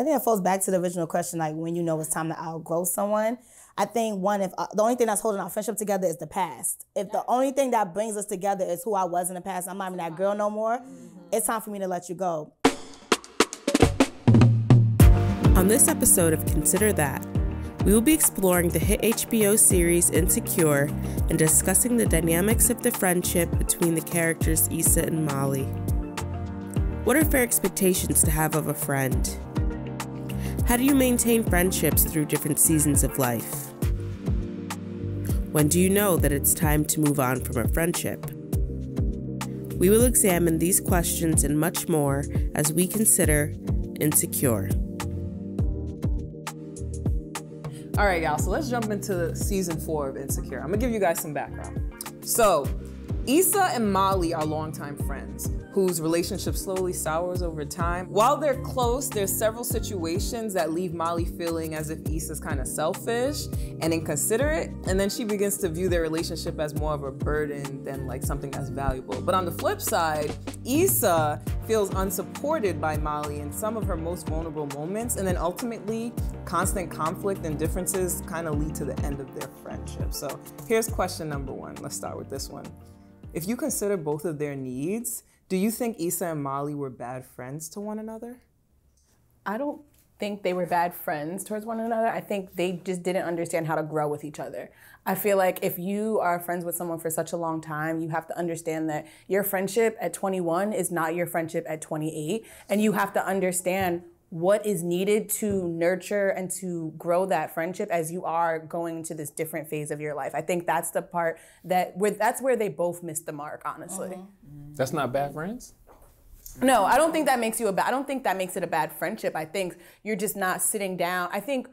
I think it falls back to the original question, like when you know it's time to outgrow someone. I think one, if uh, the only thing that's holding our friendship together is the past. If the only thing that brings us together is who I was in the past, I'm not even that girl no more. It's time for me to let you go. On this episode of Consider That, we will be exploring the hit HBO series Insecure and discussing the dynamics of the friendship between the characters Issa and Molly. What are fair expectations to have of a friend? How do you maintain friendships through different seasons of life? When do you know that it's time to move on from a friendship? We will examine these questions and much more as we consider Insecure. All right, y'all, so let's jump into season four of Insecure. I'm gonna give you guys some background. So, Issa and Molly are longtime friends whose relationship slowly sours over time. While they're close, there's several situations that leave Molly feeling as if Issa's kind of selfish and inconsiderate, and then she begins to view their relationship as more of a burden than like something that's valuable. But on the flip side, Issa feels unsupported by Molly in some of her most vulnerable moments, and then ultimately, constant conflict and differences kind of lead to the end of their friendship. So here's question number one. Let's start with this one. If you consider both of their needs, do you think Issa and Molly were bad friends to one another? I don't think they were bad friends towards one another. I think they just didn't understand how to grow with each other. I feel like if you are friends with someone for such a long time, you have to understand that your friendship at 21 is not your friendship at 28. And you have to understand what is needed to nurture and to grow that friendship as you are going into this different phase of your life. I think that's the part that where that's where they both missed the mark, honestly. Mm-hmm. That's not bad friends? No, I don't think that makes you a bad I don't think that makes it a bad friendship. I think you're just not sitting down. I think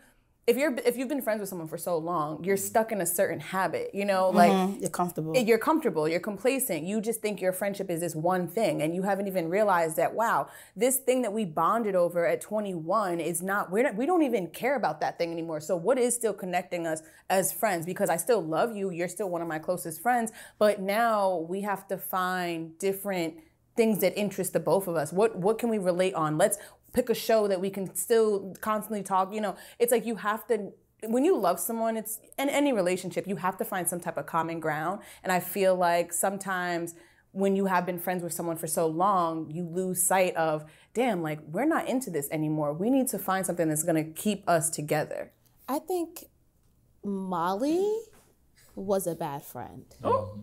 if you're if you've been friends with someone for so long, you're stuck in a certain habit. You know, like mm-hmm. you're comfortable. You're comfortable. You're complacent. You just think your friendship is this one thing, and you haven't even realized that wow, this thing that we bonded over at 21 is not. We're not. We don't even care about that thing anymore. So what is still connecting us as friends? Because I still love you. You're still one of my closest friends. But now we have to find different things that interest the both of us. What what can we relate on? Let's pick a show that we can still constantly talk. You know, it's like you have to when you love someone, it's in any relationship, you have to find some type of common ground. And I feel like sometimes when you have been friends with someone for so long, you lose sight of, damn, like we're not into this anymore. We need to find something that's gonna keep us together. I think Molly was a bad friend. Oh.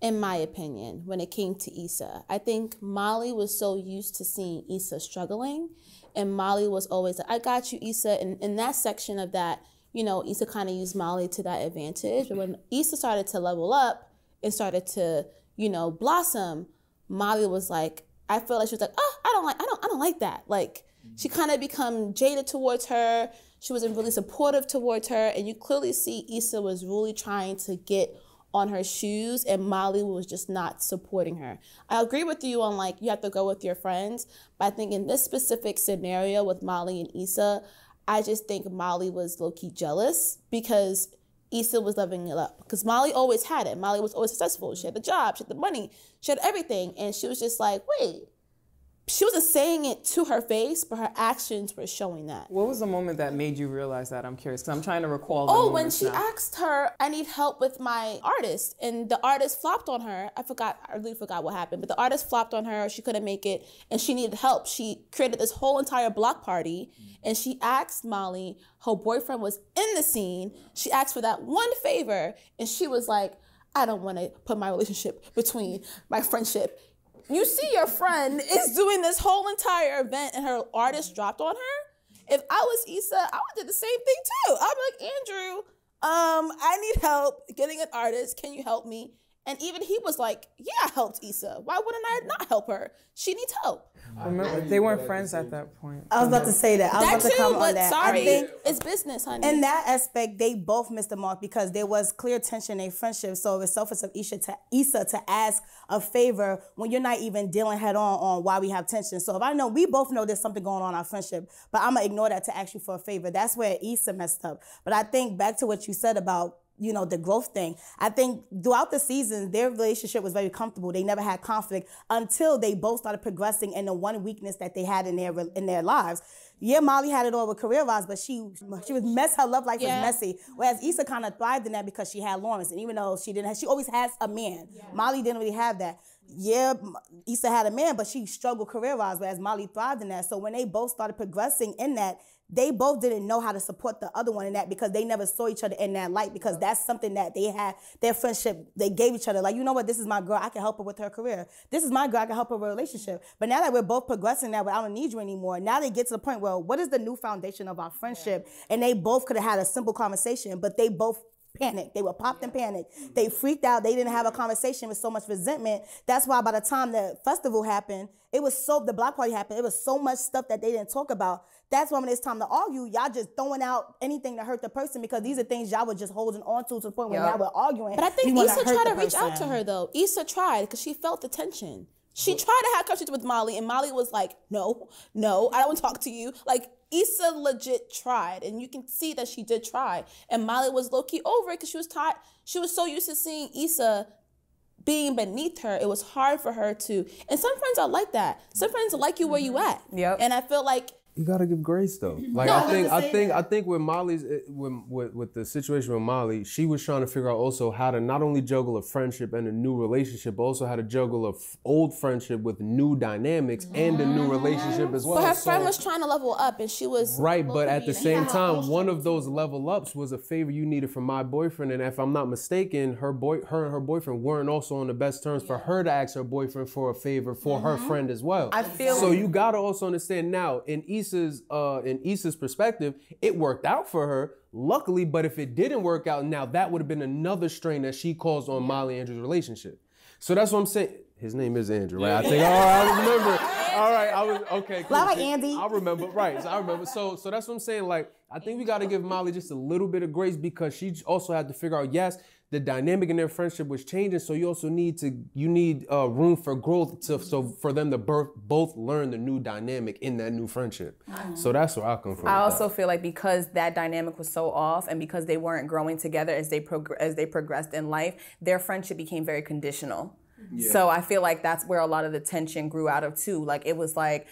In my opinion, when it came to Issa. I think Molly was so used to seeing Issa struggling and Molly was always like, I got you, Issa. And in that section of that, you know, Issa kind of used Molly to that advantage. But when Issa started to level up and started to, you know, blossom, Molly was like, I feel like she was like, oh, I don't like, I don't, I don't like that. Like she kind of become jaded towards her. She wasn't really supportive towards her. And you clearly see Issa was really trying to get on her shoes and Molly was just not supporting her. I agree with you on like you have to go with your friends, but I think in this specific scenario with Molly and Issa, I just think Molly was low key jealous because Issa was loving it up because Molly always had it. Molly was always successful. She had the job, she had the money, she had everything, and she was just like, wait, she wasn't saying it to her face, but her actions were showing that. What was the moment that made you realize that? I'm curious because I'm trying to recall. oh, when she now. asked her, "I need help with my artist," and the artist flopped on her. I forgot. I really forgot what happened, but the artist flopped on her. She couldn't make it, and she needed help. She created this whole entire block party, and she asked Molly. Her boyfriend was in the scene. She asked for that one favor, and she was like. I don't want to put my relationship between my friendship you see your friend is doing this whole entire event and her artist dropped on her. If I was Issa, I would do the same thing too. I'd be like, Andrew, um, I need help getting an artist. Can you help me? And even he was like, Yeah, I helped Issa. Why wouldn't I not help her? She needs help. Remember, they weren't friends at that point. I was about to say that. I was that about to come too, on that. Sorry, I think it's business, honey. In that aspect, they both missed the mark because there was clear tension in their friendship. So it was selfish of Isha to Issa to ask a favor when you're not even dealing head on on why we have tension. So if I know we both know there's something going on in our friendship, but I'm gonna ignore that to ask you for a favor. That's where Issa messed up. But I think back to what you said about you know, the growth thing. I think throughout the season, their relationship was very comfortable. They never had conflict until they both started progressing in the one weakness that they had in their in their lives. yeah, Molly had it all with career wise, but she she was mess. Her love life Yeah. was messy. Whereas Issa kind of thrived in that because she had Lawrence, and even though she didn't, have, she always has a man. Molly didn't really have that. Yeah, Issa had a man, but she struggled career wise, whereas Molly thrived in that. So when they both started progressing in that, they both didn't know how to support the other one in that because they never saw each other in that light because that's something that they had their friendship they gave each other like you know what? This is my girl. I can help her with her career. This is my girl. I can help her with a relationship. Mm-hmm. But now that we're both progressing that way I don't need you anymore. Now they get to the point where what is the new foundation of our friendship? And they both could have had a simple conversation but they both panicked. They were popped and panicked. Mm-hmm. They freaked out. They didn't have a conversation with so much resentment. That's why by the time the festival happened, it was so the block party happened. It was so much stuff that they didn't talk about. That's why when it's time to argue, y'all just throwing out anything to hurt the person because these are things y'all were just holding on to to the point where Yup. now we're arguing. But I think We Issa tried to reach out to her though. Issa tried because she felt the tension. She tried to have conversation with Molly, and Molly was like, "No, no, I don't want to talk to you." Like Issa legit tried, and you can see that she did try. And Molly was low key over it because she was taught She was so used to seeing Issa being beneath her. It was hard for her to. And some friends are like that. Some friends like you where you mm-hmm. at. Yep. And I feel like You gotta give grace though. Like I think, I think, I think with Molly's, with, with with the situation with Molly, she was trying to figure out also how to not only juggle a friendship and a new relationship, but also how to juggle a f- old friendship with new dynamics and a new relationship as well. but her So- friend was trying to level up, and she was Right, but at the same time, one of those level ups was a favor you needed from my boyfriend, and if I'm not mistaken, her boy, her and her boyfriend weren't also on the best terms for her to ask her boyfriend for a favor for her mm-hmm. friend as well. I feel- so. You gotta also understand now, in Issa's uh, in Issa's perspective, it worked out for her. Luckily, but if it didn't work out, now that would have been another strain that she caused on Molly Andrew's relationship. So that's what I'm saying. His name is Andrew, right? I think. All right, I remember. All right, I was okay. Cool. Like Andy. I remember. Right. So I remember. So so that's what I'm saying. Like I think we got to give Molly just a little bit of grace because she also had to figure out. Yes, the dynamic in their friendship was changing. So you also need to you need uh, room for growth to so for them to birth, both learn the new dynamic in that new friendship. So that's where I come from. I with also feel like because that dynamic was so off, and because they weren't growing together as they progr- as they progressed in life, their friendship became very conditional. So I feel like that's where a lot of the tension grew out of too. Like it was like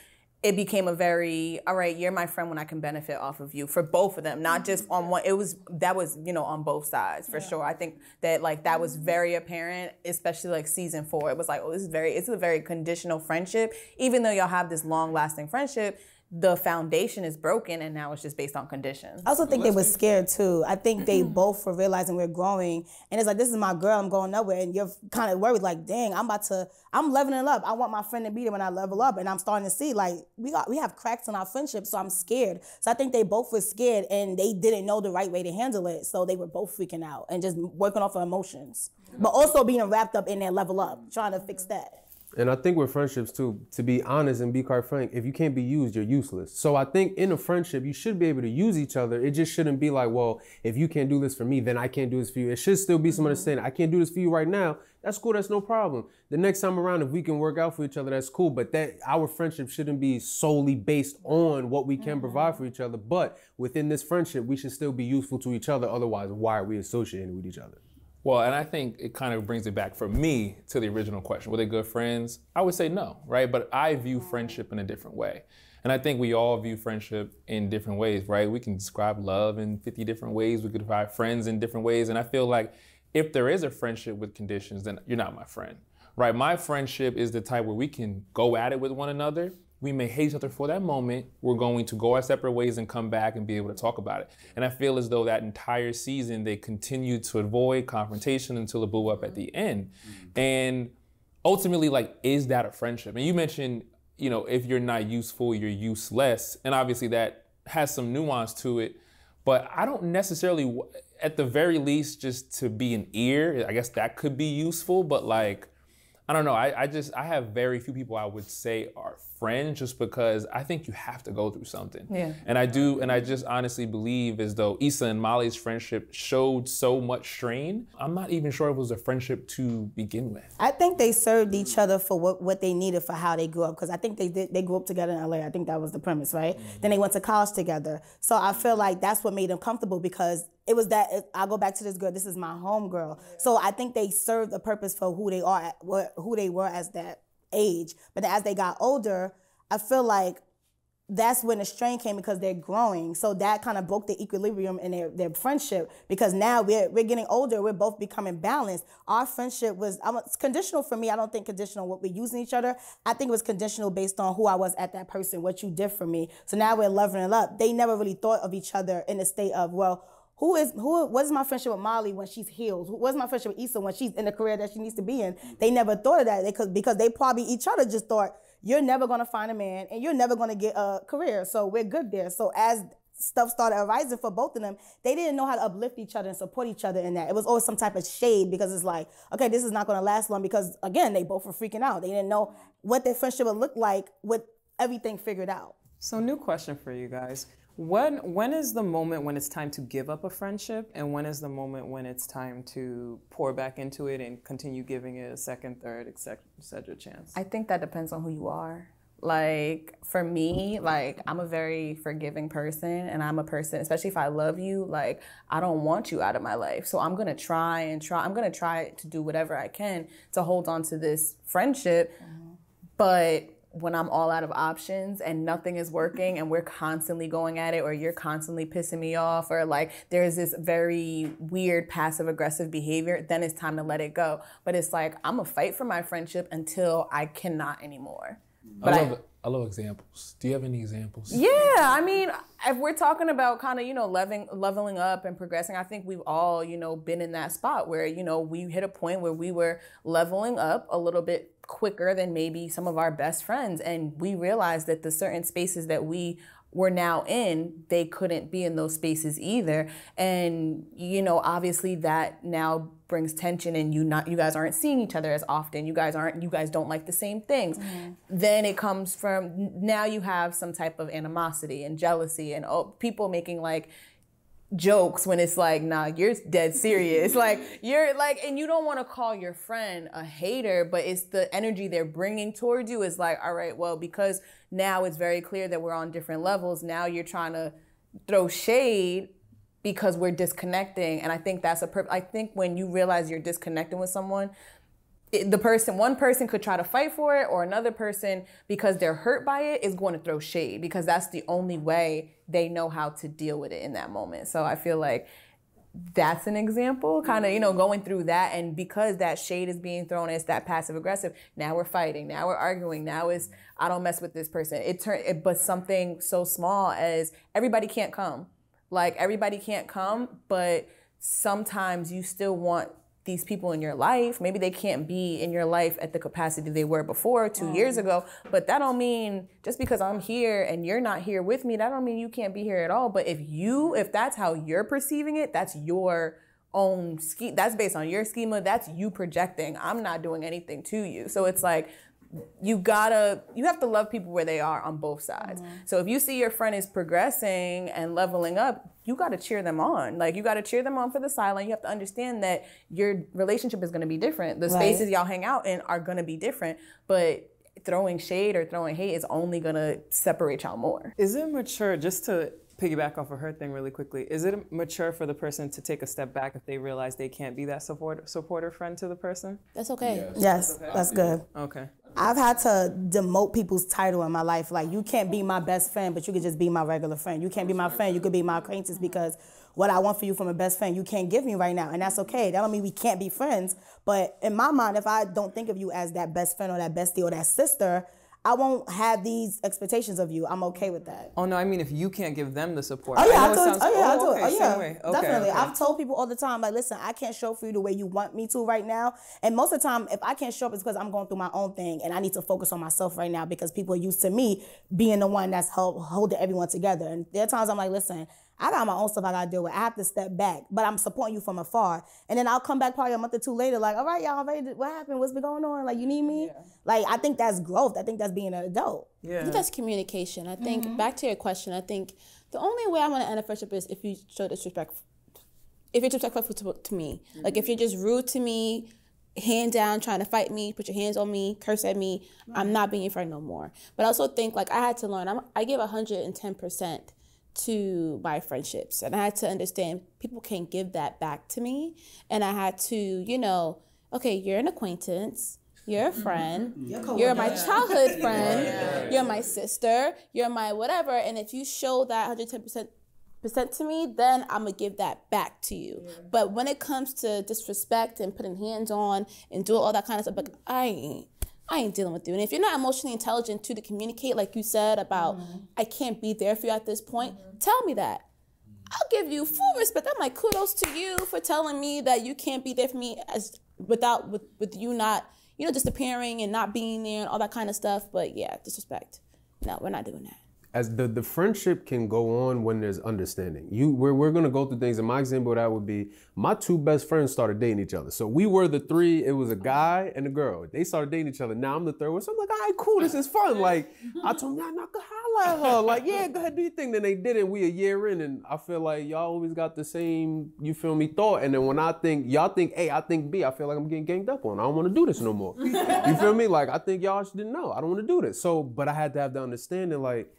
it became a very all right. You're my friend when I can benefit off of you for both of them, not just on mm-hmm. one. It was that was you know on both sides for sure. I think that like that was mm-hmm. very apparent, especially like season four. It was like oh this is very it's a very conditional friendship. Even though y'all have this long lasting friendship, the foundation is broken and now it's just based on conditions. I also think they were scared too. I think they mm-hmm. both were realizing we're growing, and it's like this is my girl. I'm going nowhere, and you're kind of worried, like, dang, I'm about to, I'm leveling up. I want my friend to be there when I level up, and I'm starting to see like we got we have cracks in our friendship, so I'm scared. So I think they both were scared, and they didn't know the right way to handle it, so they were both freaking out and just working off of emotions, but also being wrapped up in their level up, trying to fix that. And I think with friendships too, to be honest and be quite frank, if you can't be used, you're useless. So I think in a friendship, you should be able to use each other. It just shouldn't be like, well, if you can't do this for me, then I can't do this for you. It should still be some understanding. Mm-hmm. I can't do this for you right now. That's cool. That's no problem. The next time around, if we can work out for each other, that's cool. But that our friendship shouldn't be solely based on what we can provide mm-hmm. for each other. But within this friendship, we should still be useful to each other. Otherwise, why are we associating with each other? Well, and I think it kind of brings it back for me to the original question. Were they good friends? I would say no, right? But I view friendship in a different way. And I think we all view friendship in different ways, right? We can describe love in 50 different ways. We could describe friends in different ways. And I feel like if there is a friendship with conditions, then you're not my friend, right? My friendship is the type where we can go at it with one another. We may hate each other for that moment. We're going to go our separate ways and come back and be able to talk about it. And I feel as though that entire season they continued to avoid confrontation until it blew up at the mm-hmm. end. Mm-hmm. And ultimately, like, is that a friendship? And you mentioned, you know, if you're not useful, you're useless. And obviously that has some nuance to it. But I don't necessarily, at the very least, just to be an ear, I guess that could be useful. But like, I don't know. I, I just I have very few people I would say are friends just because I think you have to go through something. Yeah. And I do, and I just honestly believe as though Issa and Molly's friendship showed so much strain. I'm not even sure it was a friendship to begin with. I think they served each other for what, what they needed for how they grew up. Because I think they did, they grew up together in LA. I think that was the premise, right? Mm-hmm. Then they went to college together. So I feel like that's what made them comfortable because it was that I go back to this girl. This is my home girl. So I think they served a purpose for who they are, what who they were as that age. But as they got older, I feel like that's when the strain came because they're growing. So that kind of broke the equilibrium in their, their friendship because now we're, we're getting older. We're both becoming balanced. Our friendship was I'm, it's conditional for me. I don't think conditional what we're using each other. I think it was conditional based on who I was at that person, what you did for me. So now we're leveling up. They never really thought of each other in the state of, well, who is who what is my friendship with Molly when she's healed? What's my friendship with Issa when she's in the career that she needs to be in? They never thought of that. They could because they probably each other just thought you're never gonna find a man and you're never gonna get a career. So we're good there. So as stuff started arising for both of them, they didn't know how to uplift each other and support each other in that. It was always some type of shade because it's like, okay, this is not gonna last long because again, they both were freaking out. They didn't know what their friendship would look like with everything figured out. So, new question for you guys. When when is the moment when it's time to give up a friendship, and when is the moment when it's time to pour back into it and continue giving it a second, third, etc. chance? I think that depends on who you are. Like for me, like I'm a very forgiving person, and I'm a person, especially if I love you, like I don't want you out of my life. So I'm gonna try and try. I'm gonna try to do whatever I can to hold on to this friendship, mm-hmm. but when I'm all out of options and nothing is working and we're constantly going at it or you're constantly pissing me off or like there's this very weird passive aggressive behavior, then it's time to let it go. But it's like I'm a fight for my friendship until I cannot anymore. Mm-hmm. But I love, I, I love examples. Do you have any examples? yeah, I mean, if we're talking about kind of, you know, leveling, leveling up and progressing, I think we've all, you know, been in that spot where, you know, we hit a point where we were leveling up a little bit quicker than maybe some of our best friends. And we realized that the certain spaces that we were now in, they couldn't be in those spaces either. And, you know, obviously that now brings tension and you not you guys aren't seeing each other as often. You guys aren't you guys don't like the same things. Mm-hmm. Then it comes from now you have some type of animosity and jealousy and oh, people making like jokes when it's like, nah, you're dead serious. like you're like, and you don't want to call your friend a hater, but it's the energy they're bringing towards you is like, all right, well, because now it's very clear that we're on different levels. Now you're trying to throw shade because we're disconnecting, and I think that's a. Per- I think when you realize you're disconnecting with someone. The person, one person could try to fight for it, or another person, because they're hurt by it, is going to throw shade because that's the only way they know how to deal with it in that moment. So I feel like that's an example, kind of, you know, going through that. And because that shade is being thrown, it's that passive aggressive. Now we're fighting. Now we're arguing. Now it's, I don't mess with this person. It turned, but something so small as everybody can't come. Like everybody can't come, but sometimes you still want these people in your life. Maybe they can't be in your life at the capacity they were before 2 years ago, but that don't mean just because I'm here and you're not here with me, that don't mean you can't be here at all. But if you if that's how you're perceiving it, that's your own scheme. That's based on your schema. That's you projecting. I'm not doing anything to you. So it's like you gotta you have to love people where they are on both sides mm-hmm. so if you see your friend is progressing and leveling up you gotta cheer them on like you gotta cheer them on for the silent you have to understand that your relationship is gonna be different the spaces y'all hang out in are gonna be different but throwing shade or throwing hate is only gonna separate y'all more Is it mature, just to piggyback off of her thing really quickly, is it mature for the person to take a step back if they realize they can't be that support, supporter friend to the person? That's okay. Yes, that's good. Okay. I've had to demote people's title in my life. Like, you can't be my best friend, but you could just be my regular friend. You can't be my friend, you could be my acquaintance because what I want for you from a best friend, you can't give me right now. And that's okay. That don't mean we can't be friends. But in my mind, if I don't think of you as that best friend or that bestie or that sister, I won't have these expectations of you. I'm okay with that. Oh no, I mean if you can't give them the support. Oh I yeah, know I it told, sounds- oh yeah, I oh, do. okay, oh yeah. Okay, definitely. okay. I've told people all the time, like, listen, I can't show for you the way you want me to right now. And most of the time, if I can't show up, it's because I'm going through my own thing, and I need to focus on myself right now because people are used to me being the one that's held, holding everyone together. And there are times I'm like, listen. I got my own stuff I gotta deal with. I have to step back, but I'm supporting you from afar. And then I'll come back probably a month or two later, like, all right, y'all, ready to, what happened? What's been going on? Like, you need me? Like, I think that's growth. I think that's being an adult. I Yeah. think that's communication. I think mm-hmm. back to your question. I think the only way I want to end a friendship is if you show disrespect. If you're disrespectful to, to me, mm-hmm. like if you're just rude to me, hand down, trying to fight me, put your hands on me, curse at me, I'm not being your friend no more. But I also think like I had to learn. I'm, I give 110 percent to my friendships, and I had to understand people can't give that back to me, and I had to, you know, okay, you're an acquaintance You're a friend. Mm-hmm. Mm-hmm. You're my childhood friend. You're my sister. You're my whatever. And if you show that 110% to me, then I'm gonna give that back to you. But when it comes to disrespect and putting hands on and doing all that kind of stuff, like I ain't. I ain't dealing with you. And if you're not emotionally intelligent to to communicate, like you said about mm-hmm. I can't be there for you at this point, mm-hmm. tell me that. I'll give you full respect. I'm like, kudos to you for telling me that you can't be there for me as without with, with you not, you know, disappearing and not being there and all that kind of stuff. But yeah, disrespect. No, we're not doing that. As the, the friendship can go on when there's understanding. You we're, we're gonna go through things. And my example that would be my two best friends started dating each other. So we were the three, it was a guy and a girl. They started dating each other. Now I'm the third one. So I'm like, all right, cool, this is fun. Like I told them, yeah, not go holla at her. Like, yeah, go ahead, do your thing. Then they did it. We a year in, and I feel like y'all always got the same, you feel me, thought. And then when I think y'all think A, I think B, I feel like I'm getting ganged up on. I don't want to do this no more. you feel me? Like I think y'all didn't know. I don't want to do this. So, but I had to have the understanding, like,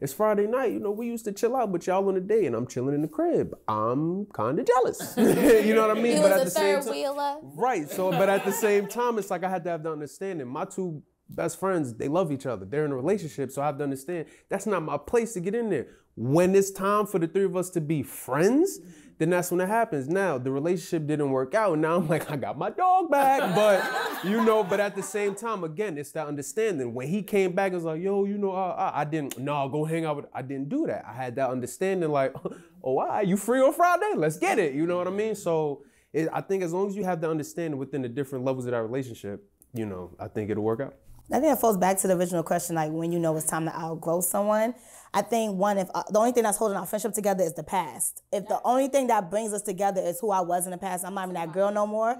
it's Friday night, you know, we used to chill out, but y'all on the day and I'm chilling in the crib. I'm kind of jealous. you know what I mean? But at the same time, wheeler. Right. So, but at the same time, it's like I had to have the understanding. My two best friends, they love each other. They're in a relationship, so I have to understand that's not my place to get in there. When it's time for the three of us to be friends, then that's when it happens. Now the relationship didn't work out, now I'm like, I got my dog back, but you know, but at the same time, again, it's that understanding. When he came back, it was like, yo, you know, I, I, I didn't, no, go hang out with. I didn't do that. I had that understanding, like, oh, all right, you free on Friday? Let's get it. You know what I mean? So it, I think as long as you have the understanding within the different levels of that relationship, you know, I think it'll work out. I think it falls back to the original question, like when you know it's time to outgrow someone. I think one, if uh, the only thing that's holding our friendship together is the past. If the only thing that brings us together is who I was in the past, I'm not even that girl no more.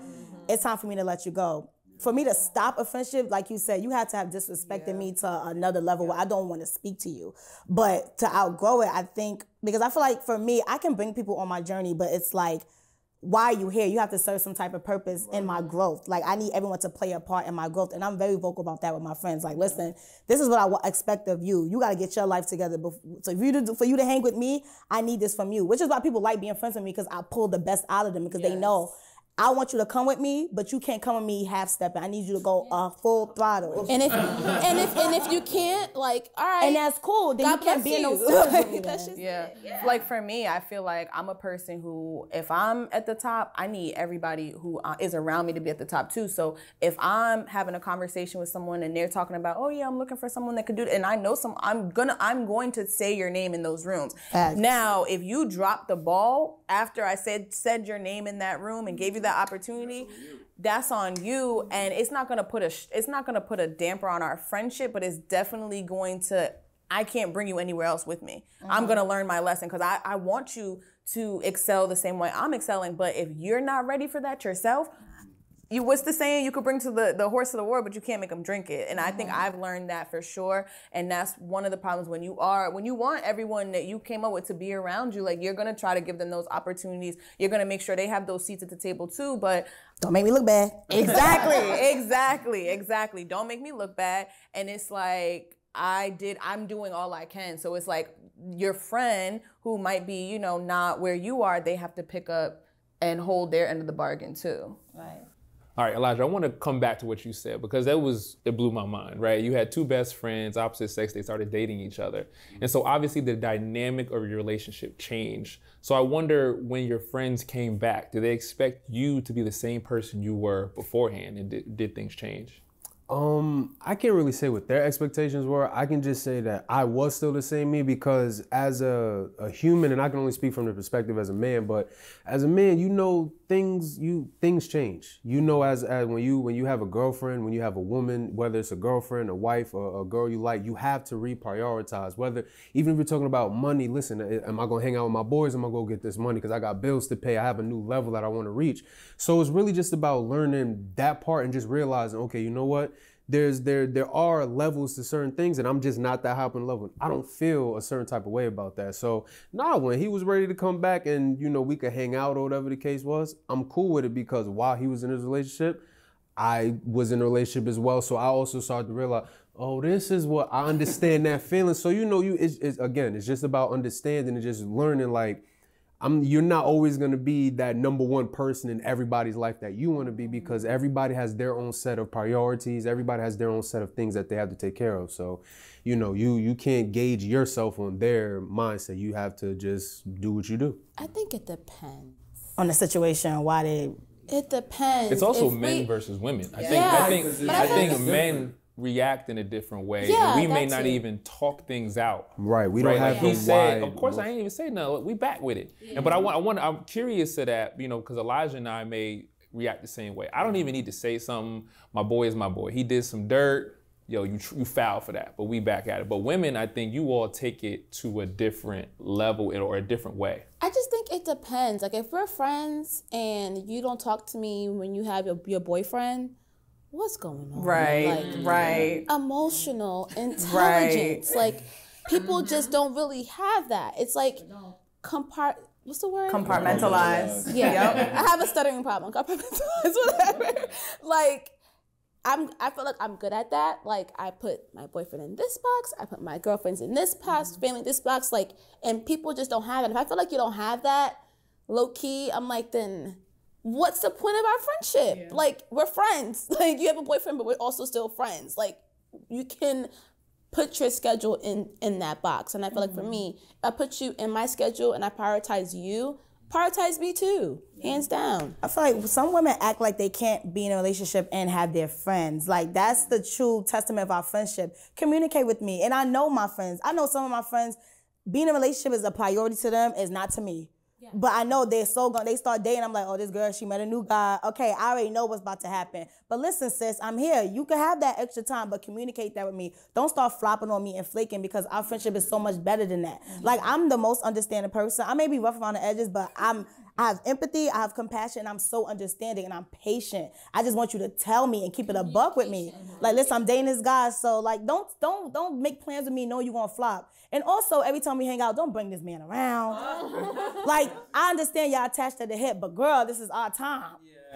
It's time for me to let you go. For me to stop a friendship, like you said, you had to have disrespected me to another level where I don't want to speak to you. But to outgrow it, I think because I feel like for me, I can bring people on my journey, but it's like why are you here? You have to serve some type of purpose in my growth. Like I need everyone to play a part in my growth, and I'm very vocal about that with my friends. Like, listen, this is what I expect of you. You got to get your life together. So if you to, for you to hang with me, I need this from you. Which is why people like being friends with me because I pull the best out of them because they know. I want you to come with me, but you can't come with me half stepping. I need you to go uh, full throttle. And if and if and if you can't, like, all right, And that's cool. Then God you can't be in no you. circles with me That's just Yeah. Like for me, I feel like I'm a person who, if I'm at the top, I need everybody who uh, is around me to be at the top too. So if I'm having a conversation with someone and they're talking about, oh yeah, I'm looking for someone that could do it, and I know some, I'm gonna, I'm going to say your name in those rooms. Facts. Now, if you drop the ball after I said said your name in that room and gave you that opportunity. That's on you, and it's not gonna put a it's not gonna put a damper on our friendship, but it's definitely going to I can't bring you anywhere else with me. I'm gonna learn my lesson because I, I want you to excel the same way I'm excelling. But if you're not ready for that yourself, you what's the saying? You could bring to the, the horse of the war, but you can't make them drink it. And I think mm-hmm. I've learned that for sure. And that's one of the problems when you are when you want everyone that you came up with to be around you. Like you're gonna try to give them those opportunities. You're gonna make sure they have those seats at the table too. But Don't make me look bad. exactly exactly exactly don't make me look bad and it's like i did i'm doing all i can so it's like your friend who might be you know not where you are they have to pick up and hold their end of the bargain too Right. All right, Elijah, I want to come back to what you said because that was, it blew my mind, right? You had two best friends, opposite sex, they started dating each other. And so obviously the dynamic of your relationship changed. So I wonder when your friends came back, did they expect you to be the same person you were beforehand and did, did things change? Um, I can't really say what their expectations were. I can just say that I was still the same me because as a, a human, and I can only speak from the perspective as a man, but as a man, you know things you things change. You know as as when you when you have a girlfriend, when you have a woman, whether it's a girlfriend, a wife, or a girl you like, you have to reprioritize. Whether even if you're talking about money, listen, am I gonna hang out with my boys? Am I gonna get this money? Because I got bills to pay. I have a new level that I want to reach. So it's really just about learning that part and just realizing, okay, you know what? There's there there are levels to certain things and I'm just not that high up in level. I don't feel a certain type of way about that. So nah, when he was ready to come back and you know we could hang out or whatever the case was, I'm cool with it because while he was in his relationship, I was in a relationship as well. So I also started to realize, oh, this is what I understand that feeling. So you know, you it's, it's again, it's just about understanding and just learning like I'm you're not always gonna be that number one person in everybody's life that you want to be because mm-hmm. everybody has their own set of priorities. Everybody has their own set of things that they have to take care of. So, you know, you you can't gauge yourself on their mindset. You have to just do what you do. I think it depends. on the situation, why they It depends. It's also If men we- versus women. I think I think but I I think think- men react in a different way. Yeah, and we may not too. even talk things out. Right. We don't Right, have like he the said. wide Of course, I ain't even say no. We back with it. And but I want, I want, I'm curious to that, you know, because Elijah and I may react the same way. I don't even need to say something. My boy is my boy. He did some dirt. Yo, you you foul for that, but we back at it. But women, I think you all take it to a different level or a different way. I just think it depends. Like if we're friends and you don't talk to me when you have your, your boyfriend, what's going on? Right, Like right. emotional intelligence. Like people just don't really have that. It's like compart. What's the word? Compartmentalize. Yeah, I have a stuttering problem. Compartmentalize, whatever. like, I'm. I feel like I'm good at that. Like, I put my boyfriend in this box. I put my girlfriends in this box. Mm-hmm. Family this box. Like, and people just don't have it. If I feel like you don't have that, low key, I'm like, then what's the point of our friendship? Like, we're friends. Like, you have a boyfriend, but we're also still friends. Like, you can put your schedule in in that box. And I feel like for mm-hmm. me, I put you in my schedule and I prioritize you, prioritize me too, hands down. I feel like some women act like they can't be in a relationship and have their friends. Like that's the true testament of our friendship. Communicate with me. And I know my friends. I know some of my friends, being in a relationship is a priority to them, is not to me. But I know they're so gone. They start dating. I'm like, oh, this girl, she met a new guy. Okay, I already know what's about to happen. But listen, sis, I'm here. You can have that extra time, but communicate that with me. Don't start flopping on me and flaking because our friendship is so much better than that. Mm-hmm. Like I'm the most understanding person. I may be rough around the edges, but I'm I have empathy, I have compassion, I'm so understanding and I'm patient. I just want you to tell me and keep it a buck with me. Like, listen, I'm dating this guy, so like don't don't don't make plans with me, know you're gonna flop. And also every time we hang out, don't bring this man around. like, I understand y'all attached to the hip, but girl, this is our time.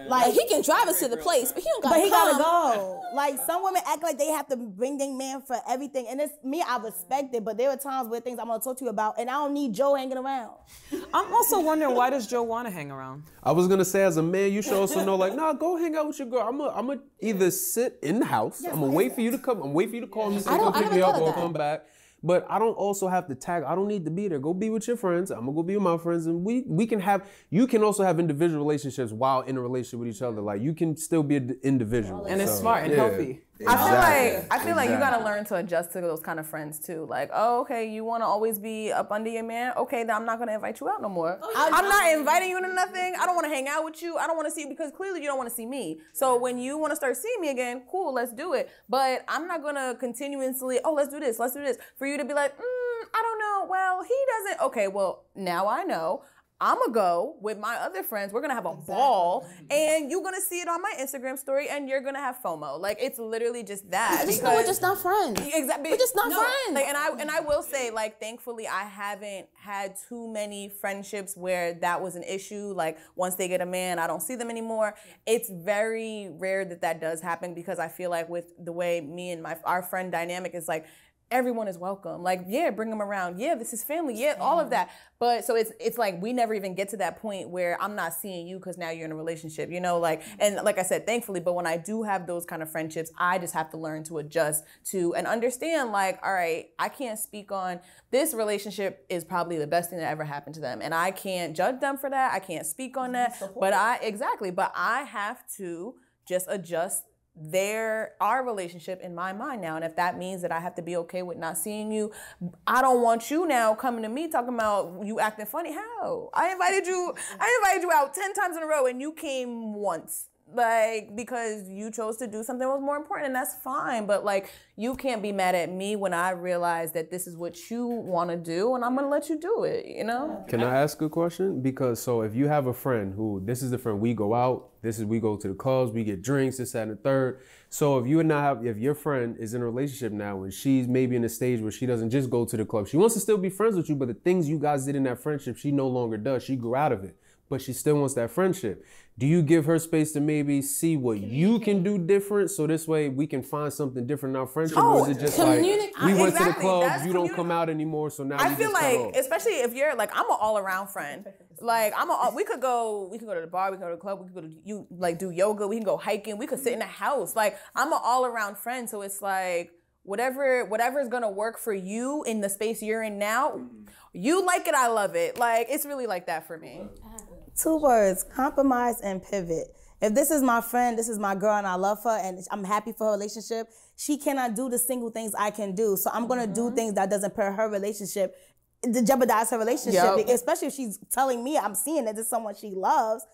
Like he can drive us to the place, but he don't gotta But he gotta go. Like some women act like they have to bring their man for everything, and it's me. I respect it, but there are times where things I'm gonna talk to you about, and I don't need Joe hanging around. I'm also wondering why does Joe want to hang around? I was gonna say, as a man, you should also know, like, nah, go hang out with your girl. I'm gonna, I'm gonna either sit in the house. I'm gonna wait for you to come. I'm wait for you to call me, say I come don't- pick me up thought or that. come back. But I don't also have to tag. I don't need to be there. Go be with your friends. I'm gonna go be with my friends, and we we can have. You can also have individual relationships while in a relationship with each other. Like you can still be an individual. And it's smart and yeah. healthy. I feel like I feel like you gotta learn to adjust to those kind of friends too. Like, oh, okay, you want to always be up under your man. Okay, then I'm not gonna invite you out no more. I'm not inviting you to nothing. I don't want to hang out with you. I don't want to see you because clearly you don't want to see me. So when you want to start seeing me again, cool, let's do it. But I'm not gonna continuously. Oh, let's do this. Let's do this. For you to be like, mm, I don't know. Well, he doesn't. Okay, well now I know. I'm gonna go with my other friends. We're gonna have a ball, and you're gonna see it on my Instagram story, and you're gonna have FOMO. Like it's literally just that. I just know we're just not friends. Exactly. We're just not No, friends. Like, and I and I will say, like, thankfully, I haven't had too many friendships where that was an issue. Like, once they get a man, I don't see them anymore. It's very rare that that does happen because I feel like with the way me and my our friend dynamic is like. Everyone is welcome. Like, yeah, bring them around. Yeah, this is family. Yeah, all of that. But so it's it's like we never even get to that point where I'm not seeing you because now you're in a relationship. You know, like mm-hmm. and like I said, thankfully. But when I do have those kind of friendships, I just have to learn to adjust to and understand. Like, all right, I can't speak on this relationship is probably the best thing that ever happened to them, and I can't judge them for that. I can't speak on mm-hmm. that. But I exactly. But I have to just adjust their our relationship in my mind now. And if that means that i have to be okay with not seeing you i don't want you now coming to me talking about you acting funny. How? I invited you i invited you out 10 times in a row and you came once like because you chose to do something that was more important and that's fine but like you can't be mad at me when i realize that this is what you want to do and i'm gonna let you do it you know Can I ask a question? Because so if you have a friend who this is the friend we go out, this is we go to the clubs, we get drinks, this, that, and the third. So if you and I have if your friend is in a relationship now and she's maybe in a stage where she doesn't just go to the club, she wants to still be friends with you, but the things you guys did in that friendship, she no longer does. She grew out of it. But she still wants that friendship. Do you give her space to maybe see what you can do different so this way we can find something different in our friendship? or is it just like communicate. we went to the club, that's you don't come out anymore, so now I we feel just like, off. especially if you're like, I'm an all around friend. Like I'm a, we could go, we could go to the bar, we could go to the club, we could go to you like do yoga, we can go hiking, we could sit in the house. Like I'm an all around friend, so it's like whatever whatever is gonna work for you in the space you're in now. Mm-hmm. You like it, I love it. Like it's really like that for me. Two words: compromise and pivot. If this is my friend, this is my girl, and I love her, and I'm happy for her relationship, she cannot do the single things I can do. So I'm gonna do mm-hmm. things that doesn't put her relationship to jeopardize her relationship. Yup. Especially if she's telling me I'm seeing that this is someone she loves.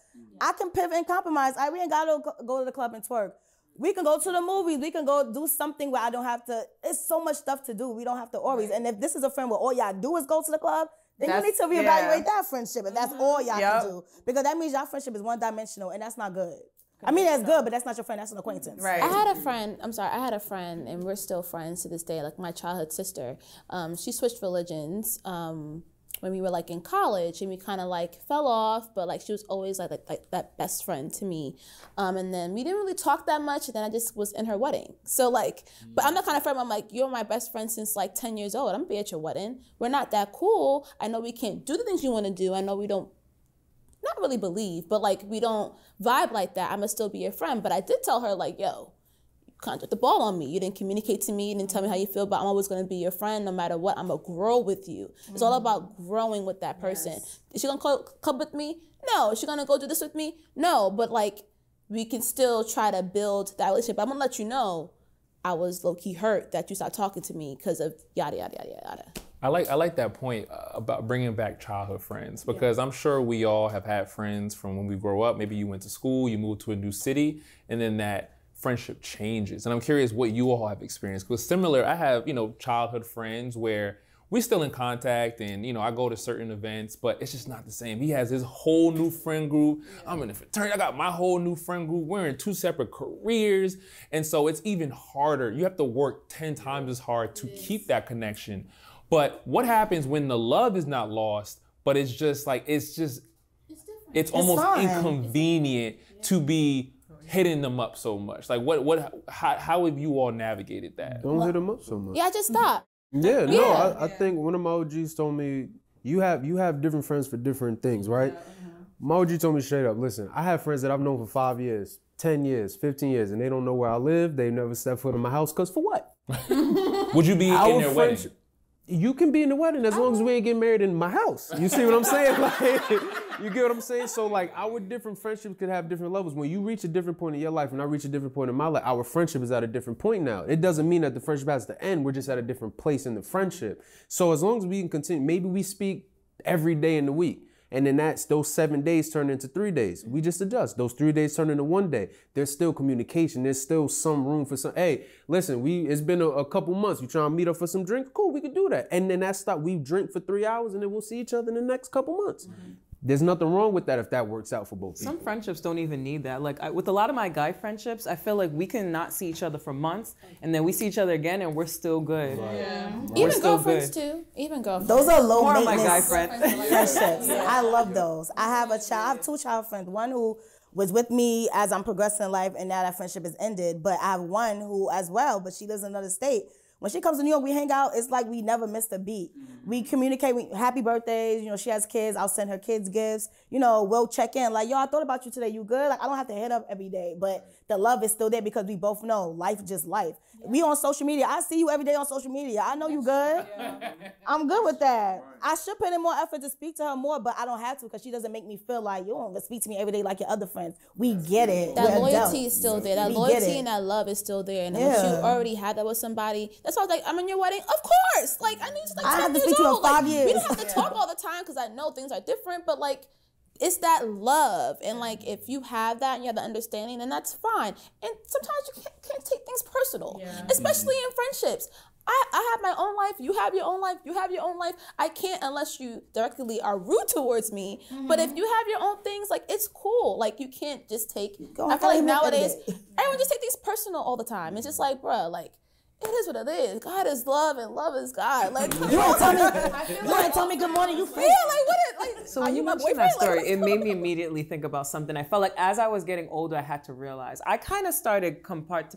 I can pivot and compromise. I ain't gotta go- go to the club and twerk. We can go to the movies. We can go do something where I don't have to. It's so much stuff to do. We don't have to always. And if this is a friend where all y'all do is go to the club, then That's- you need to reevaluate yeah. that friendship. If that's all y'all Yup. can do, because that means your friendship is one dimensional, and that's not good. I mean, that's good, but that's not your friend. That's an acquaintance. Right. I had a friend. I'm sorry. I had a friend, and we're still friends to this day. Like my childhood sister. Um, she switched religions um, when we were like in college, and we kind of like fell off. But like she was always like, like like that best friend to me. Um, and then we didn't really talk that much. And then I just was in her wedding. So like, but I'm the kind of friend. I'm like, you're my best friend since like 10 years old. I'm gonna be at your wedding. We're not that cool. I know we can't do the things you want to do. I know we don't not really believe, but like we don't vibe like that. I'ma still be your friend. But I did tell her like, yo, you kind of dropped the ball on me. You didn't communicate to me. You didn't tell me how you feel. But I'm always gonna be your friend no matter what. I'm gonna grow with you. It's all about growing with that person. Is she gonna co- come with me? No. Is she gonna go do this with me? No. But like we can still try to build that relationship. I'm gonna let you know. I was low key hurt that you stopped talking to me because of yada yada yada yada. I like I like that point uh, about bringing back childhood friends because I'm sure we all have had friends from when we grow up. Maybe you went to school, you moved to a new city, and then that friendship changes. And I'm curious what you all have experienced because similar, I have you know childhood friends where we're still in contact, and you know I go to certain events, but it's just not the same. He has his whole new friend group. I'm in a fraternity. I got my whole new friend group. We're in two separate careers, and so it's even harder. You have to work ten times as hard to keep that connection. But what happens when the love is not lost, but it's just like it's just it's, almost fine. inconvenient to be hitting them up so much. Like what what how, how have you all navigated that? Don't hit them up so much. Yeah, I just stopped. Yeah, no, I, I think one of my OGs told me you have you have different friends for different things, right? Uh-huh. My OG told me straight up, listen, I have friends that I've known for five years, ten years, fifteen years, and they don't know where I live. They never stepped foot in my house, cause for what? Would you be in their friendship- wedding? You can be in the wedding as long as we oh. ain't getting married in my house. You see what I'm saying? Like, you get what I'm saying? So like our different friendships could have different levels. When you reach a different point in your life and I reach a different point in my life, our friendship is at a different point now. It doesn't mean that the friendship has to end. We're just at a different place in the friendship. So as long as we can continue, maybe we speak every day in the week. And then that's those seven days turn into three days. We just adjust. Those three days turn into one day. There's still communication. There's still some room for some. Hey, listen, we it's been a, a couple months. You trying to meet up for some drinks? Cool, we could do that. And then that stop. We drink for three hours, and then we'll see each other in the next couple months. There's nothing wrong with that if that works out for both people. Some friendships don't even need that. Like I, with a lot of my guy friendships, I feel like we can not see each other for months, and then we see each other again, and we're still good. Yeah, Even still girlfriends good. too. Even girlfriends. Those are low More of my maintenance guy friends. friendships. I love those. I have a child. I have two child friends. One who was with me as I'm progressing in life, and now that friendship is ended. But I have one who, as well, but she lives in another state. When she comes to New York, we hang out. It's like we never missed a beat. We mm-hmm. communicate. We, happy birthdays. You know, she has kids. I'll send her kids gifts. You know, we'll check in. Like, yo, I thought about you today. You good? Like, I don't have to hit up every day, but the love is still there because we both know life just life. We on social media. I see you every day on social media. I know you good. I'm good with that. I should put in more effort to speak to her more, but I don't have to because she doesn't make me feel like you don't speak to me every day like your other friends. We get it. that We're loyalty adults. is still there. That We loyalty and that love is still there. And once you already had that with somebody, that's why I was like, I'm in your wedding. Of course. Like I need to like I 10 have to years speak to you in old. Like, five We don't have to talk all the time because I know things are different, but like it's that love. And like if you have that and you have the understanding, then that's fine. And sometimes you can't, can't take things personal. Mm-hmm. Especially in friendships. I, I have my own life. You have your own life. You have your own life. I can't unless you directly are rude towards me. But if you have your own things, like it's cool. Like you can't just take. Go I feel like nowadays everyone just take things personal all the time. It's just like, bruh, like it is what it is. God is love and love is God. Like You ain't tell me. You ain't tell me good morning. You yeah, fake. like what? It, like So when you you my mentioned that boyfriend? Like, story, it made me immediately think about something. I felt like as I was getting older, I had to realize. I kind of started compart-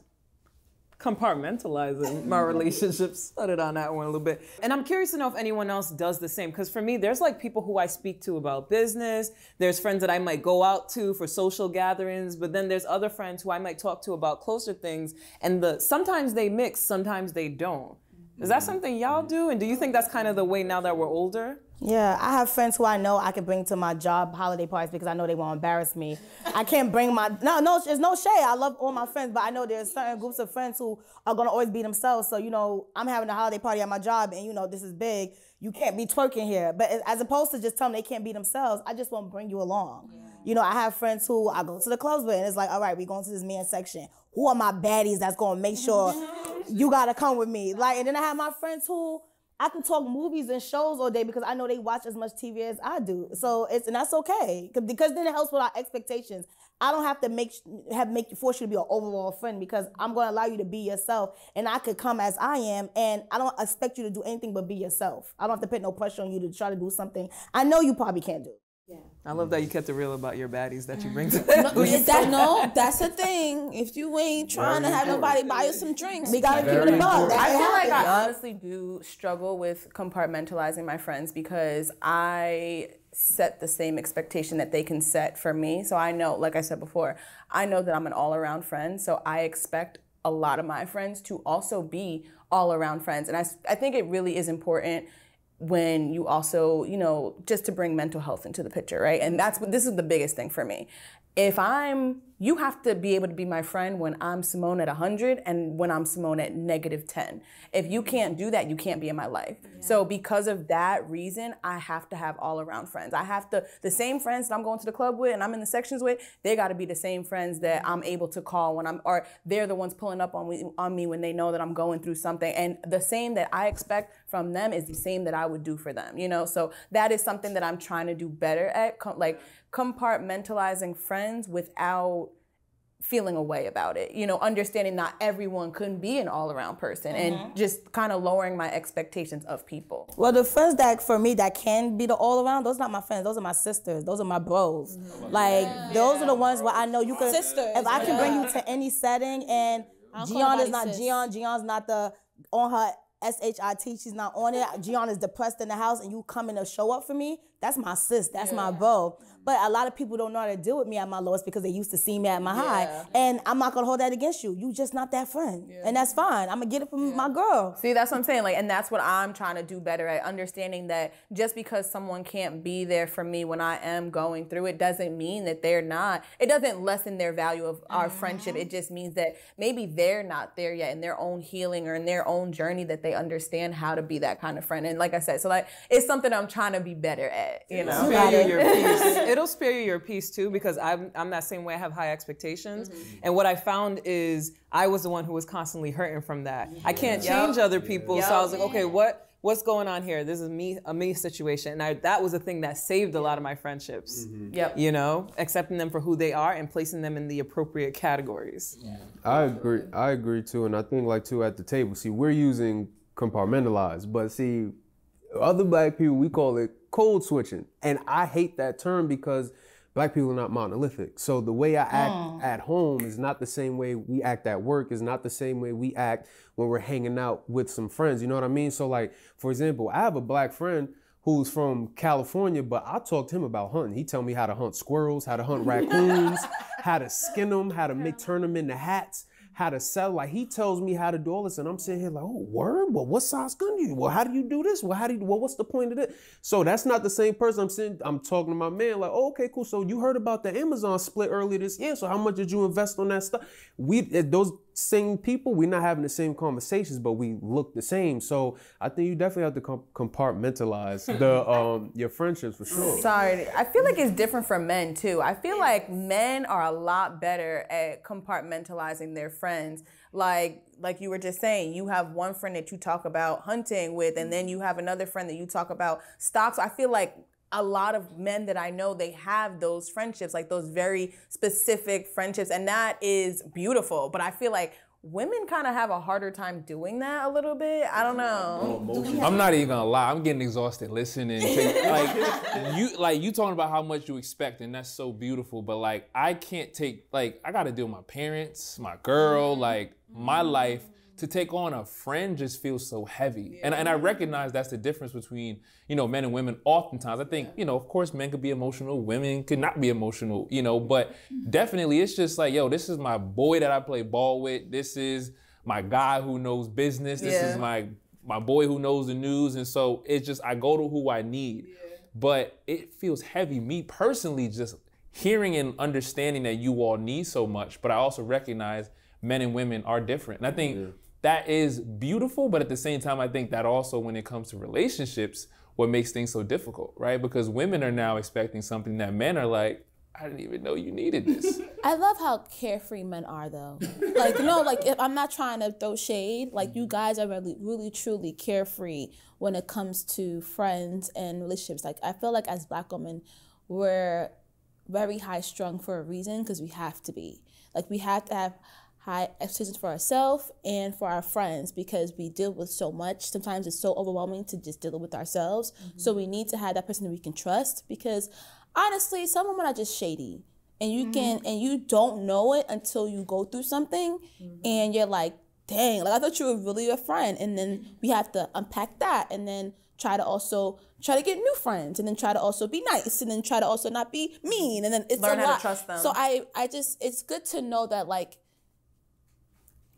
compartmentalizing my relationships. Started on that one a little bit. And I'm curious to know if anyone else does the same. Because for me, there's like people who I speak to about business. There's friends that I might go out to for social gatherings. But then there's other friends who I might talk to about closer things. And the sometimes they mix, sometimes they don't. Is that mm-hmm. something y'all do? And do you think that's kind of the way now that we're older? Yeah, I have friends who I know I can bring to my job holiday parties because I know they won't embarrass me. I can't bring my no, no, there's no shade. I love all my friends, but I know there's certain groups of friends who are gonna always be themselves. So you know, I'm having a holiday party at my job, and you know this is big. You can't be twerking here. But as opposed to just telling them they can't be themselves, I just want to bring you along. You know, I have friends who I go to the clubs with, and it's like, all right, we going to this men's section. Who are my baddies that's gonna make sure you gotta come with me? Like, and then I have my friends who. I can talk movies and shows all day because I know they watch as much TV as I do. So it's and that's okay because then it helps with our expectations. I don't have to make have make you force you to be an overall friend because I'm going to allow you to be yourself and I could come as I am and I don't expect you to do anything but be yourself. I don't have to put no pressure on you to try to do something I know you probably can't do. I love that you kept it real about your baddies that you bring to Is that no? That's the thing. If you ain't trying to have nobody buy you some drinks, We got to keep it Very a buck. important. That I feel like. I honestly do struggle with compartmentalizing my friends because I set the same expectation that they can set for me. So I know, like I said before, I know that I'm an all around friend. So I expect a lot of my friends to also be all around friends. And I, I think it really is important when you also, you know, just to bring mental health into the picture, right? And that's what this is the biggest thing for me. If I'm, you have to be able to be my friend when I'm Simone at 100 and when I'm Simone at negative 10. If you can't do that, you can't be in my life. So because of that reason, I have to have all around friends. I have to, the same friends that I'm going to the club with and I'm in the sections with, they got to be the same friends that I'm able to call when I'm, or they're the ones pulling up on me, on me when they know that I'm going through something. And the same that I expect from them is the same that I would do for them, you know? So that is something that I'm trying to do better at, like compartmentalizing friends without feeling a way about it. You know, understanding not everyone couldn't be an all around person and mm-hmm. just kind of lowering my expectations of people. Well, the friends that for me that can be the all around, those are not my friends. Those are my sisters. Those are my bros. Mm-hmm. Like those are the ones where I know you can. Sisters, If I can bring you to any setting, and don't Gian is not sis. Gian. Gian's not the on her shit. She's not on it. Gian is depressed in the house, and you coming to show up for me. That's my sis. That's my bro. But a lot of people don't know how to deal with me at my lowest because they used to see me at my high, and I'm not gonna hold that against you. You just not that friend, and that's fine. I'm gonna get it from my girl. See, that's what I'm saying. Like, and that's what I'm trying to do better at understanding that just because someone can't be there for me when I am going through it doesn't mean that they're not. It doesn't lessen their value of our mm-hmm. friendship. It just means that maybe they're not there yet in their own healing or in their own journey that they understand how to be that kind of friend. And like I said, so like it's something I'm trying to be better at. You know. spare you your peace. It'll spare you your peace too because I'm I'm that same way. I have high expectations, mm-hmm. and what I found is I was the one who was constantly hurting from that. I can't change other people, so I was like, okay, what what's going on here? This is me a me situation, and I, that was the thing that saved a lot of my friendships. Mm-hmm. Yep. You know, accepting them for who they are and placing them in the appropriate categories. I agree. I agree too, and I think like too at the table. See, we're using compartmentalize, but see, other black people we call it code switching, and I hate that term because black people are not monolithic. So the way I act hmm. at home is not the same way we act at work. Is not the same way we act when we're hanging out with some friends. You know what I mean? So like, for example, I have a black friend who's from California, but I talked to him about hunting. He tell me how to hunt squirrels, how to hunt raccoons, how to skin them, how to make turn them into hats, how to sell. Like he tells me how to do all this, and I'm sitting here like, oh, word. Well, what size gun do you? Well, how do you do this? Well, how do you? Well, what's the point of it? So that's not the same person. I'm sitting. I'm talking to my man like, oh, okay, cool. So you heard about the Amazon split earlier this year. So how much did you invest on that stuff? We eh, those same people. We're not having the same conversations, but we look the same. So I think you definitely have to com- compartmentalize the um your friendships for sure. Sorry, I feel like it's different for men too. I feel like men are a lot better at compartmentalizing their friends. Like like you were just saying, you have one friend that you talk about hunting with, and then you have another friend that you talk about stocks. I feel like a lot of men that I know they have those friendships, like those very specific friendships, and that is beautiful. But I feel like women kind of have a harder time doing that a little bit. I don't know. Oh, I'm not even gonna lie. I'm getting exhausted listening. To, like you, like you talking about how much you expect, and that's so beautiful. But like, I can't take like I got to deal with my parents, my girl, like my mm. life. To take on a friend just feels so heavy, and and I recognize that's the difference between you know men and women. Oftentimes, I think you know, of course, men could be emotional, women could not be emotional, you know. But mm-hmm. definitely, it's just like, yo, this is my boy that I play ball with. This is my guy who knows business. This Yeah. is my my boy who knows the news, and so it's just I go to who I need. But it feels heavy. Me personally, just hearing and understanding that you all need so much, but I also recognize men and women are different, and I think that is beautiful. But at the same time, I think that also when it comes to relationships, what makes things so difficult, right? Because women are now expecting something that men are like, I didn't even know you needed this. I love how carefree men are, though. Like, no, like if I'm not trying to throw shade. Like, you guys are really, really, truly carefree when it comes to friends and relationships. Like, I feel like as Black women, we're very high strung for a reason because we have to be. Like, we have to have high expectations for ourselves and for our friends because we deal with so much. Sometimes it's so overwhelming to just deal with ourselves. Mm-hmm. So we need to have that person that we can trust because honestly, some women are just shady. And you mm-hmm. can and you don't know it until you go through something mm-hmm. and you're like, dang, like I thought you were really a friend. And then we have to unpack that and then try to also try to get new friends and then try to also be nice and then try to also not be mean and then it's Learn a how to lot. trust them. So I I just it's good to know that like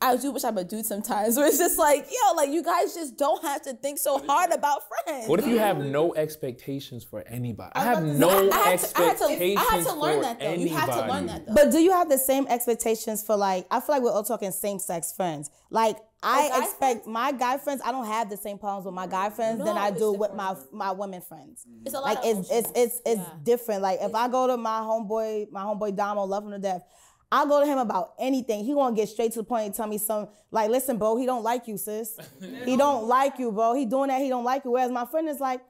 I do wish I'm a dude sometimes where it's just like, yo, like you guys just don't have to think so hard about friends. What if you have no expectations for anybody? I have I no had to- I had to- expectations I had to learn for that though. anybody. You have to learn that though. But do you have the same expectations for like? I feel like we're all talking same sex friends. Like oh, I guy expect my guy friends. I don't have the same problems with my guy friends than I it's do with my my women friends. It's a lot like of it's it's it's it's different. Like if I go to my homeboy, my homeboy Damo, love him to death. I'll go to him about anything. He gonna get straight to the point and tell me some like, listen, bro, he don't like you, sis. he don't like you, bro. He doing that, he don't like you. Whereas my friend is like,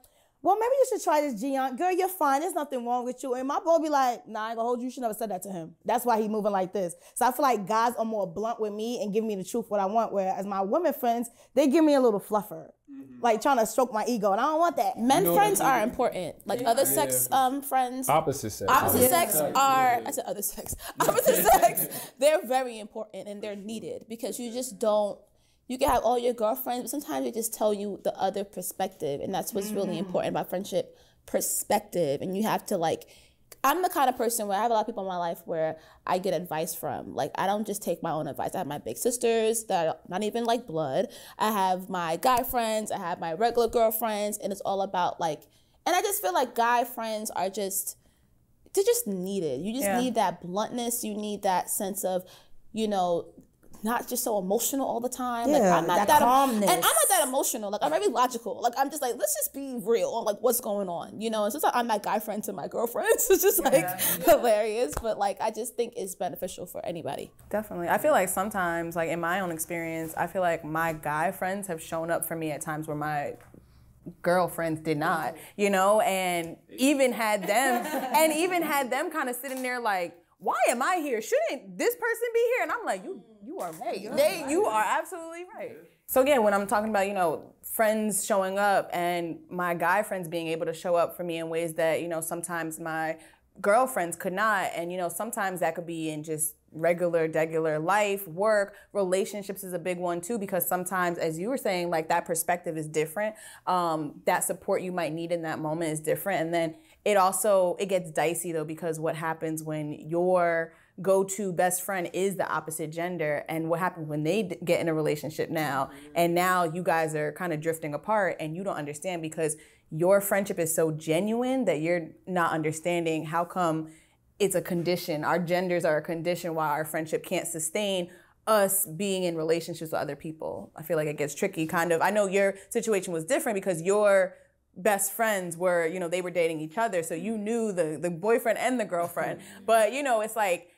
well, maybe you should try this Gian. Girl, you're fine. There's nothing wrong with you. And my boy be like, nah, I ain't gonna hold you. You should never said that to him. That's why he moving like this. So I feel like guys are more blunt with me and give me the truth what I want. Whereas my women friends, they give me a little fluffer. Like trying to stroke my ego. And I don't want that. Men friends are important. Like other sex um friends. Opposite sex. Opposite sex are I said other sex. Opposite sex, they're very important and they're needed because you just don't you can have all your girlfriends, but sometimes they just tell you the other perspective. And that's what's really mm. important about friendship perspective. And you have to like I'm the kind of person where I have a lot of people in my life where I get advice from. Like I don't just take my own advice. I have my big sisters that are not even like blood. I have my guy friends, I have my regular girlfriends, and it's all about like and I just feel like guy friends are just they're just needed. You just Yeah. need that bluntness. You need that sense of, you know, not just so emotional all the time. like Yeah, I'm not that that, calmness. and I'm not that emotional. Like I'm very logical. Like I'm just like let's just be real on like what's going on. You know, and sometimes I'm that guy friend to my girlfriends. It's just like hilarious, but like I just think it's beneficial for anybody. Definitely. I feel like sometimes, like in my own experience, I feel like my guy friends have shown up for me at times where my girlfriends did not, mm-hmm. you know, and even had them, and even had them kind of sitting there like, why am I here? Shouldn't this person be here? And I'm like, you, you are right. They, you are absolutely right. So again, when I'm talking about, you know, friends showing up and my guy friends being able to show up for me in ways that, you know, sometimes my girlfriends could not. And, you know, sometimes that could be in just regular, regular life, work, relationships is a big one too, because sometimes, as you were saying, like that perspective is different. Um, that support you might need in that moment is different. And then it also, it gets dicey though, because what happens when your go-to best friend is the opposite gender. And what happens when they d- get in a relationship now mm-hmm. and now you guys are kind of drifting apart and you don't understand because your friendship is so genuine that you're not understanding how come it's a condition our genders are a condition why our friendship can't sustain us being in relationships with other people. I feel like it gets tricky kind of. I know your situation was different because your best friends were you know they were dating each other so you mm-hmm. knew the the boyfriend and the girlfriend. But you know it's like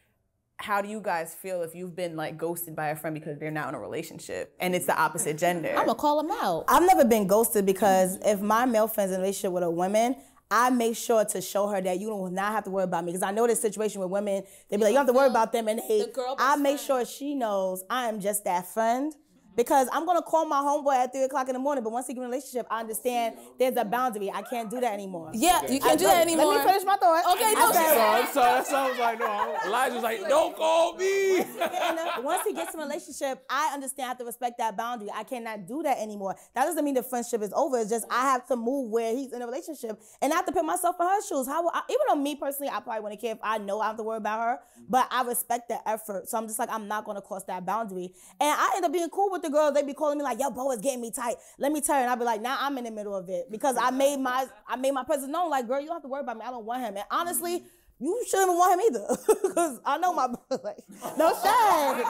how do you guys feel if you've been like ghosted by a friend because they're now in a relationship and it's the opposite gender I'm gonna call them out. I've never been ghosted because if my male friend's in a relationship with a woman, I make sure to show her that you don't have to worry about me because I know this situation with women. They be like, you don't have to worry about them, and they, The girl I make friend. sure she knows I am just that friend. Because I'm gonna call my homeboy at three o'clock in the morning, but once he get in a relationship, I understand there's a boundary. I can't do that anymore. Yeah, you can't do that anymore. Let me finish my thought. Okay, I no, said- she's So, so that sounds like no. Elijah's like, don't call me. And, once he gets in a relationship, I understand I have to respect that boundary. I cannot do that anymore. That doesn't mean the friendship is over. It's just I have to move where he's in a relationship, and I have to put myself in her shoes. How I, even though me personally, I probably wouldn't care if I know I have to worry about her, but I respect the effort. So I'm just like I'm not gonna cross that boundary. And I end up being cool with the girls. They be calling me like, "Yo, bro, it's getting me tight. Let me tell you." And I be like, "Now I'm in the middle of it because I made my I made my presence known. Like, girl, you don't have to worry about me. I don't want him." And honestly. You shouldn't want him either, because I know my like no shade.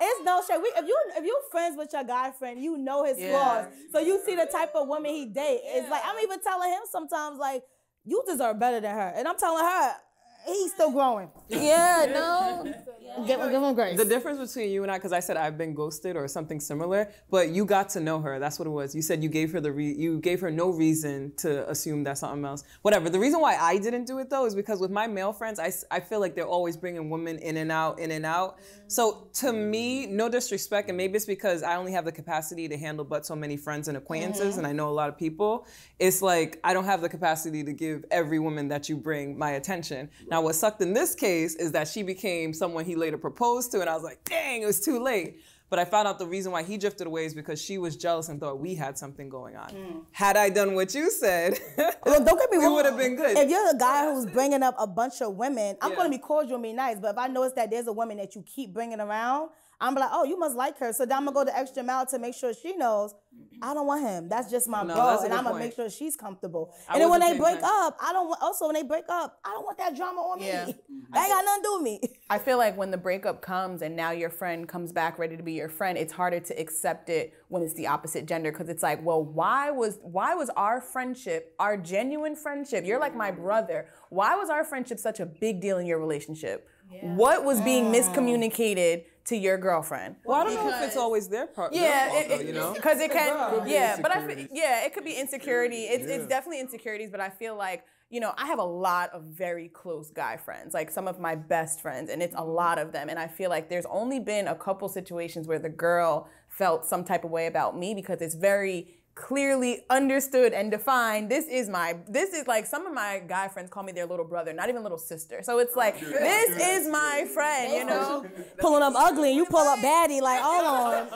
It's no shade. We, if you if you're friends with your guy friend, you know his Yeah. flaws, so you see the type of woman he date. It's like I'm even telling him sometimes like you deserve better than her, and I'm telling her he's still growing. Yeah, no. Give, him- give him grace. The difference between you and I, because I said I've been ghosted or something similar, but you got to know her. That's what it was. You said you gave her the re- you gave her no reason to assume that's something else. Whatever. The reason why I didn't do it though is because with my male friends, I, I feel like they're always bringing women in and out, in and out. So to me, no disrespect, and maybe it's because I only have the capacity to handle but so many friends and acquaintances, mm-hmm. and I know a lot of people. It's like I don't have the capacity to give every woman that you bring my attention. Now, what sucked in this case is that she became someone he later proposed to, and I was like, dang, it was too late. But I found out the reason why he drifted away is because she was jealous and thought we had something going on. Mm. Had I done what you said, Look, don't get me we wrong. would have been good. If you're a guy who's bringing up a bunch of women, I'm Yeah. gonna be cordial and be nice. But if I notice that there's a woman that you keep bringing around, I'm like, oh, you must like her. So then I'm gonna go the extra mile to make sure she knows I don't want him. That's just my No, bro, and I'm gonna point. make sure she's comfortable. I and then when they break attention. up, I don't want. Also, when they break up, I don't want that drama on me. Yeah. Mm-hmm. That ain't got nothing to do with me. I feel like when the breakup comes and now your friend comes back ready to be your friend, it's harder to accept it when it's the opposite gender because it's like, well, why was why was our friendship, our genuine friendship, you're like my brother. Why was our friendship such a big deal in your relationship? What was being mm. miscommunicated to your girlfriend? well, I don't know if it's always their part. their Yeah, fault, it, though, you know. because it can. be Yeah, but I feel, yeah, it could be insecurity. It's it's definitely insecurities, but I feel like you know I have a lot of very close guy friends, like some of my best friends, and it's a mm-hmm. lot of them. And I feel like there's only been a couple situations where the girl felt some type of way about me because it's very clearly understood and defined this is my this is like some of my guy friends call me their little brother not even little sister so it's like this is my friend you know Pulling up ugly, and you pull up baddie. Like, hold on,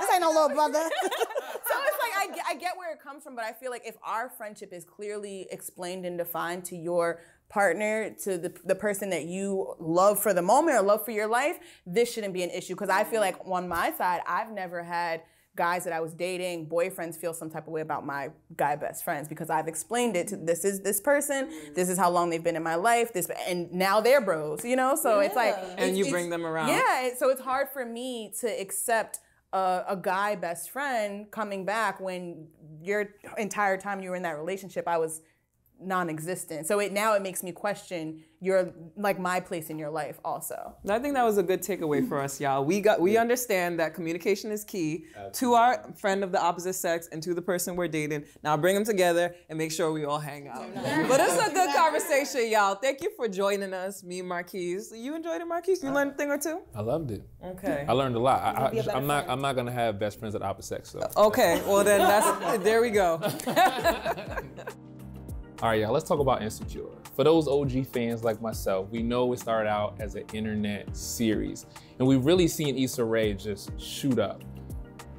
this ain't no little brother. so it's like I, get- I get where it comes from, but I feel like if our friendship is clearly explained and defined to your partner, to the, the person that you love for the moment or love for your life, this shouldn't be an issue. Because I feel like on my side, I've never had guys that I was dating, boyfriends feel some type of way about my guy best friends because I've explained it to this is this person, this is how long they've been in my life, this and now they're bros, you know? So it's like And it's- you bring them around. Yeah, so it's hard for me to accept a, a guy best friend coming back when your entire time you were in that relationship, I was non-existent. So it now it makes me question your like my place in your life also. I think that was a good takeaway for us, y'all. We got we understand that communication is key to our friend of the opposite sex and to the person we're dating. Now bring them together and make sure we all hang out. But it's a good conversation, y'all. Thank you for joining us, me Marquise. You enjoyed it, Marquise? You learned a thing or two? I loved it. Okay. I learned a lot. I, be a I, better I'm not. friend. I'm not gonna have best friends of the opposite sex. So. Okay. Well then that's there we go. All right, y'all, let's talk about Insecure. For those OG fans like myself, we know it started out as an internet series, and we've really seen Issa Rae just shoot up.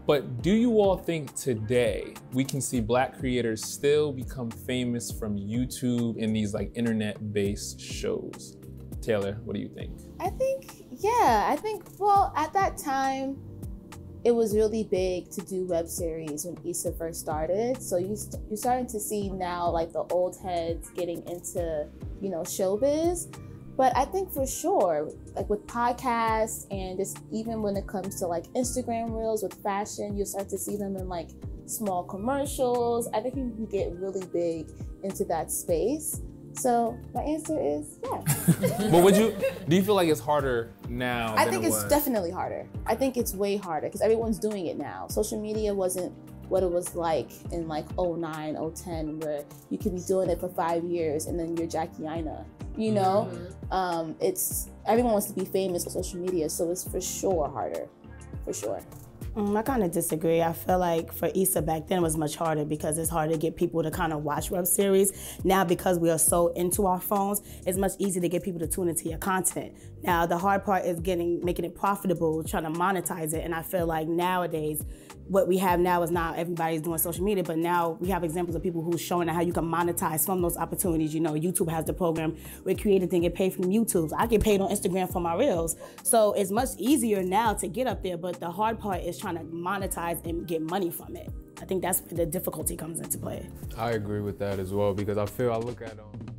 But do you all think today we can see black creators still become famous from YouTube and these like internet based shows? Taylor, what do you think? I think, yeah, I think, well, at that time, it was really big to do web series when Issa first started. So you st- you're starting to see now like the old heads getting into, you know, showbiz. But I think for sure, like with podcasts and just even when it comes to like Instagram reels with fashion, you'll start to see them in like small commercials. I think you can get really big into that space. So my answer is yeah. but would you do you feel like it's harder now? I than think it it's was? definitely harder. I think it's way harder because everyone's doing it now. Social media wasn't what it was like in like 09, 010, where you could be doing it for five years and then you're Jackie Aina. You know, mm-hmm. um, it's everyone wants to be famous on social media, so it's for sure harder, for sure. Mm, I kind of disagree. I feel like for Issa back then it was much harder because it's hard to get people to kind of watch web series. Now because we are so into our phones, it's much easier to get people to tune into your content. Now the hard part is getting making it profitable, trying to monetize it. And I feel like nowadays what we have now is not everybody's doing social media, but now we have examples of people who's showing how you can monetize from those opportunities. You know, YouTube has the program where creators can get paid from YouTube. I get paid on Instagram for my reels. So it's much easier now to get up there, but the hard part is trying to monetize and get money from it. I think that's where the difficulty comes into play. I agree with that as well because I feel I look at um